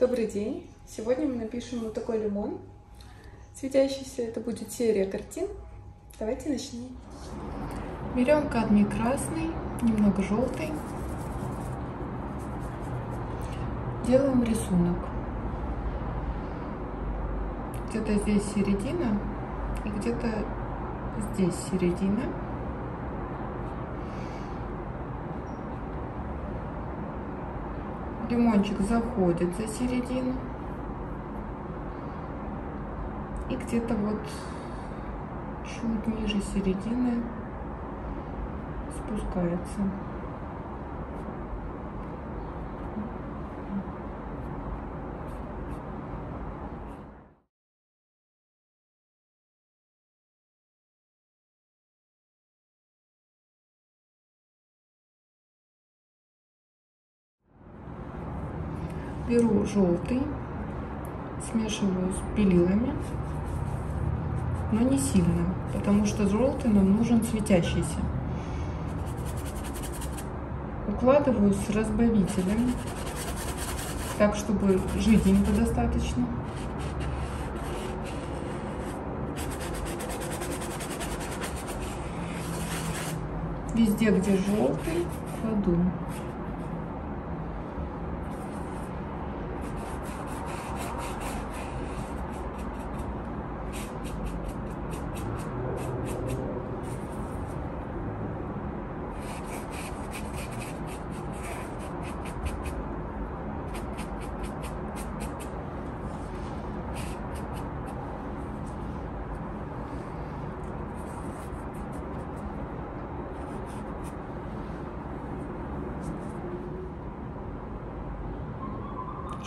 Добрый день! Сегодня мы напишем вот такой лимон светящийся. Это будет серия картин. Давайте начнем. Берем кадмий красный, немного желтый. Делаем рисунок. Где-то здесь середина и где-то здесь середина. Лимончик заходит за середину и где-то вот чуть ниже середины спускается. Беру желтый, смешиваю с белилами, но не сильно, потому что желтый нам нужен светящийся. Укладываю с разбавителем, так, чтобы жиденько достаточно. Везде, где желтый, кладу.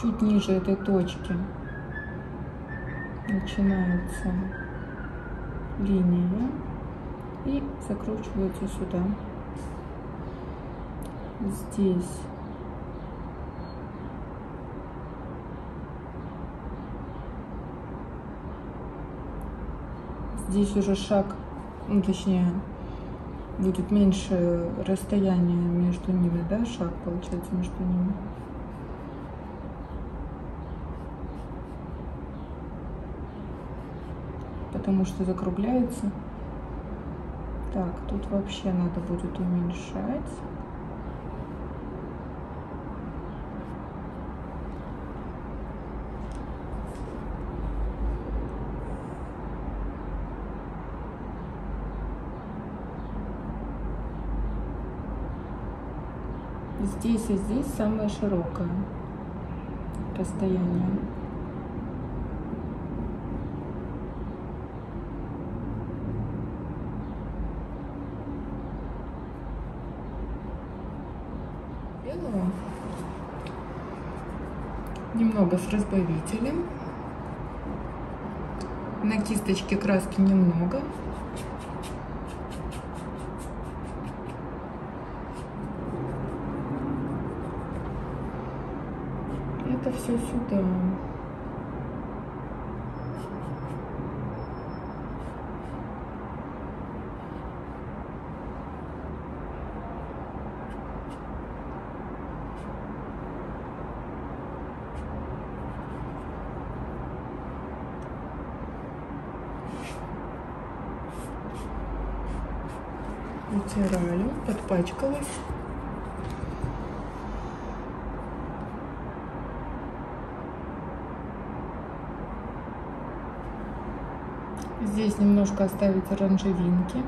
Чуть ниже этой точки начинается линия и закручивается сюда. Здесь здесь уже шаг, ну точнее будет меньше расстояния между ними, да, шаг получается между ними. Потому что закругляется. Так, тут вообще надо будет уменьшать. Здесь и здесь самое широкое расстояние. Делаю. Немного с разбавителем. На кисточке краски немного. Это все сюда. Вытираю, подпачкалась. Здесь немножко оставить оранжевинки.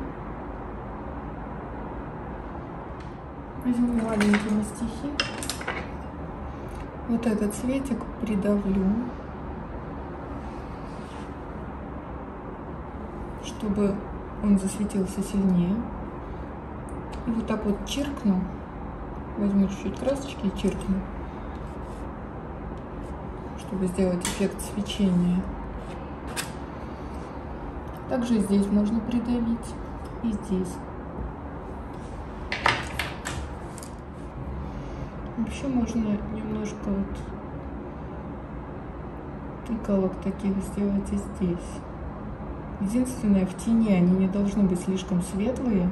Возьму маленькие мастихи. Вот этот цветик придавлю, чтобы он засветился сильнее. И вот так вот чиркну. Возьму чуть-чуть красочки и чиркну. Чтобы сделать эффект свечения. Также здесь можно придавить. И здесь. Вообще можно немножко вот тыкалок таких сделать и здесь. Единственное, в тени они не должны быть слишком светлые.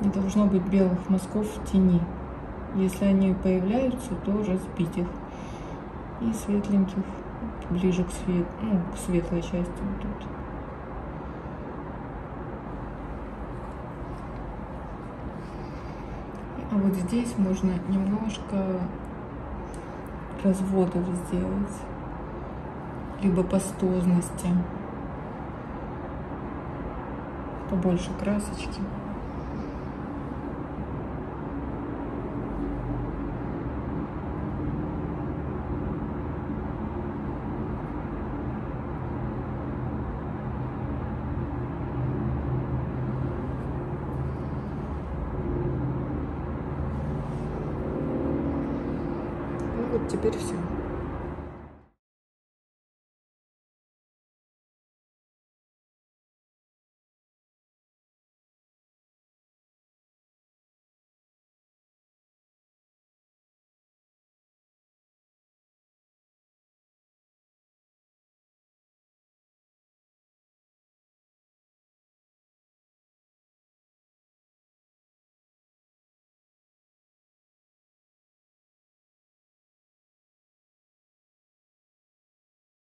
Не должно быть белых мазков в тени. Если они появляются, то разбить их. и светленьких ближе к свет, ну, к светлой части вот тут. А вот здесь можно немножко разводов сделать, либо пастозности, побольше красочки. вот теперь все.